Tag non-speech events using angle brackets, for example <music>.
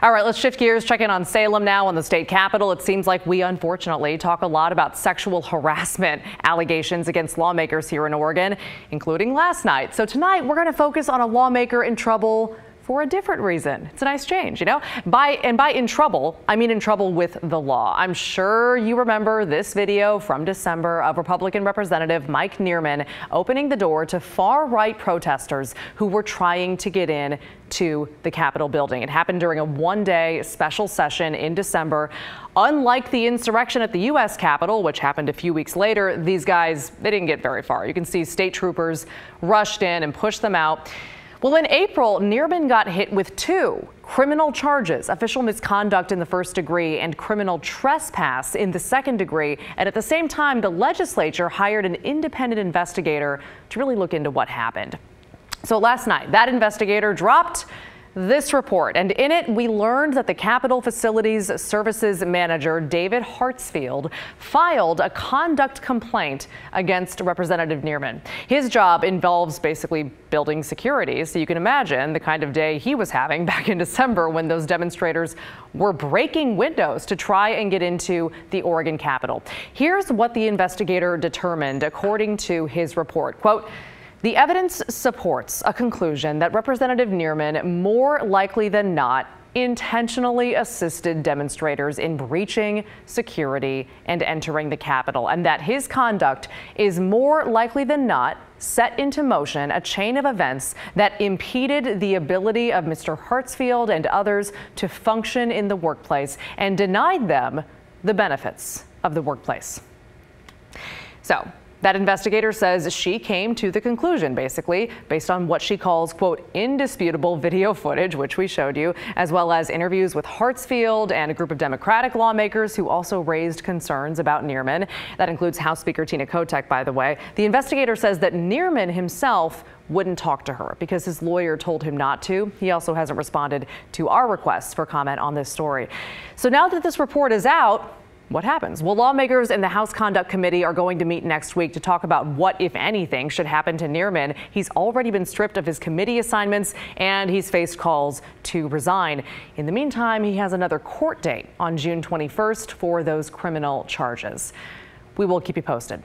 All right, let's shift gears, check in on Salem now on the state capitol. It seems like we unfortunately talk a lot about sexual harassment allegations against lawmakers here in Oregon, including last night. So tonight we're going to focus on a lawmaker in trouble for a different reason. It's a nice change, you know? By and by in trouble, I mean in trouble with the law. I'm sure you remember this video from December of Republican Representative Mike Nearman opening the door to far-right protesters who were trying to get in to the Capitol building. It happened during a one-day special session in December. Unlike the insurrection at the U.S. Capitol, which happened a few weeks later, these guys, they didn't get very far. You can see state troopers rushed in and pushed them out. Well, in April, Nearman got hit with two criminal charges, official misconduct in the first degree and criminal trespass in the second degree. And at the same time, the legislature hired an independent investigator to really look into what happened. So last night, that investigator dropped this report. And in it, we learned that the Capitol Facilities Services Manager, David Hartsfield, filed a conduct complaint against Representative Nearman. His job involves basically building security. So you can imagine the kind of day he was having <laughs> back in December when those demonstrators were breaking windows to try and get into the Oregon Capitol. Here's what the investigator determined according to his report. Quote, the evidence supports a conclusion that Representative Nearman more likely than not intentionally assisted demonstrators in breaching security and entering the Capitol, and that his conduct is more likely than not set into motion a chain of events that impeded the ability of Mr. Hartsfield and others to function in the workplace and denied them the benefits of the workplace. So that investigator says she came to the conclusion, basically, based on what she calls, quote, indisputable video footage, which we showed you, as well as interviews with Hartsfield and a group of Democratic lawmakers who also raised concerns about Nearman. That includes House Speaker Tina Kotek, by the way. The investigator says that Nearman himself wouldn't talk to her because his lawyer told him not to. He also hasn't responded to our requests for comment on this story. So now that this report is out, what happens? Well, lawmakers in the House Conduct Committee are going to meet next week to talk about what, if anything, should happen to Nearman. He's already been stripped of his committee assignments and he's faced calls to resign. In the meantime, he has another court date on June 21st for those criminal charges. We will keep you posted.